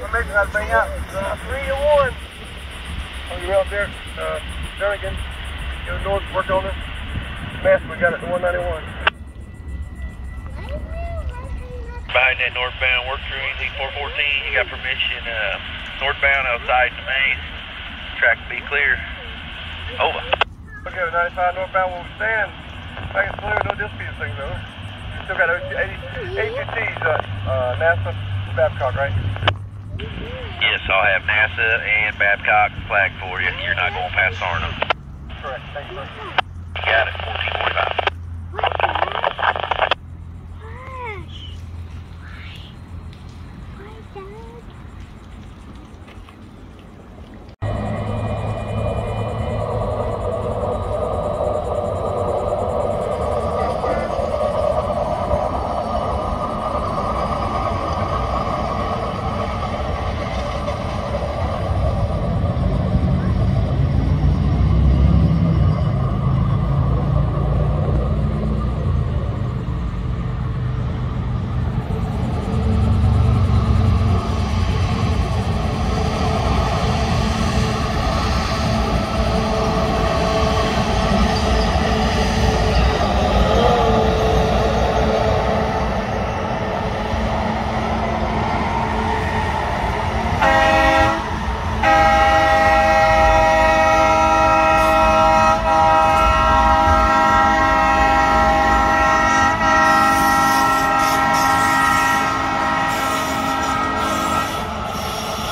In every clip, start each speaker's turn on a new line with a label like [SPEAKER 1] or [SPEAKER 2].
[SPEAKER 1] information I'd bring up. Three to one. Oh, on your out there, uh, Jernigan, go north, work on it. Mass, we got it at 191.
[SPEAKER 2] Behind that northbound, work through easy 414. You got permission uh, northbound outside the main. Track be clear. Over.
[SPEAKER 1] Okay, 95 northbound will stand. Make it clear, no dispute things. Still got
[SPEAKER 3] ATTs,
[SPEAKER 1] uh, uh, NASA, Babcock, right?
[SPEAKER 3] Yes,
[SPEAKER 2] I'll have NASA and Babcock flag for you. You're not going past Arnhem.
[SPEAKER 1] Correct, thank you,
[SPEAKER 2] got it. 14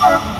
[SPEAKER 3] Oh.